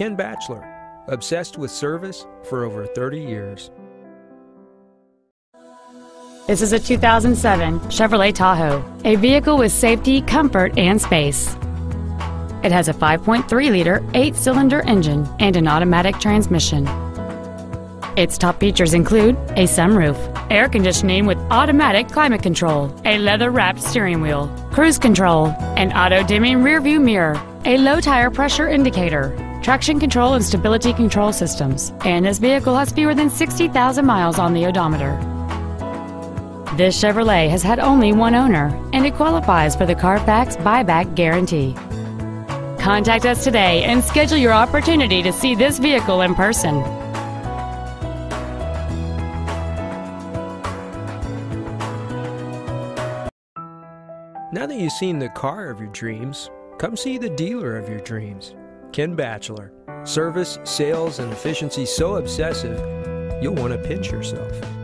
Ken Batchelor, obsessed with service for over 30 years. This is a 2007 Chevrolet Tahoe, a vehicle with safety, comfort, and space. It has a 5.3-liter, eight-cylinder engine and an automatic transmission. Its top features include a sunroof, air conditioning with automatic climate control, a leather-wrapped steering wheel, cruise control, an auto-dimming rearview mirror, a low-tire pressure indicator, traction control and stability control systems, and this vehicle has fewer than 60,000 miles on the odometer. This Chevrolet has had only one owner, and it qualifies for the Carfax buyback guarantee. Contact us today and schedule your opportunity to see this vehicle in person. Now that you've seen the car of your dreams, come see the dealer of your dreams, Ken Batchelor. Service, sales, and efficiency so obsessive, you'll want to pinch yourself.